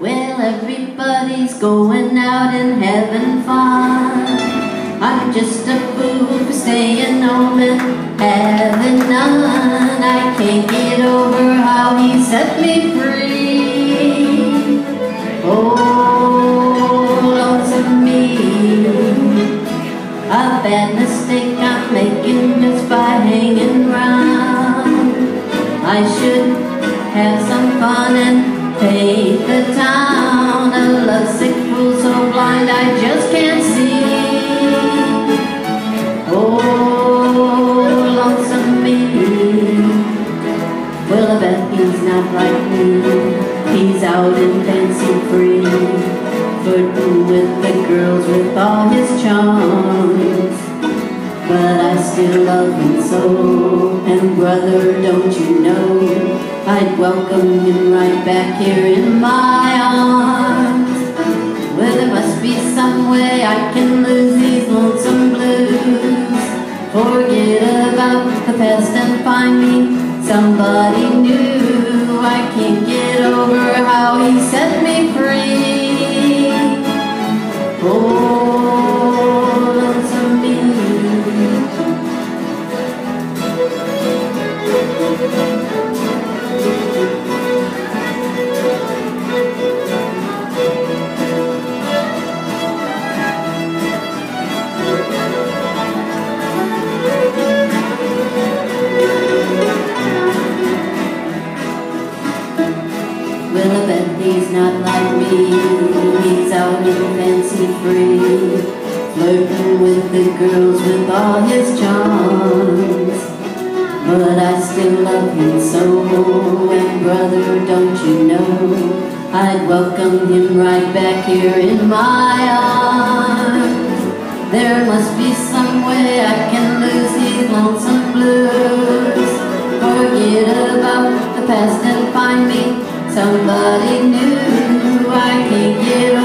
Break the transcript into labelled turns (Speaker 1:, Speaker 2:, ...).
Speaker 1: Well, everybody's going out and having fun. I'm just a fool for staying home and having none. I can't get over how he set me free. Oh, have some fun and take the town. A lovesick fool so blind I just can't see. Oh, lonesome me. Well, I bet he's not like me. He's out and dancing free, flirting with the girls with all his charms. But I still love him so, and brother, don't you know, I'd welcome him right back here in my arms. Well, there must be some way I can lose these lonesome blues. Forget about the past and find me somebody new. Bet he's not like me. He's out in fancy free, flirting with the girls with all his charms. But I still love him so, and brother, don't you know, I'd welcome him right back here in my arms. There must be some way I can lose these lonesome blues. Forget about the past Somebody new, I can give.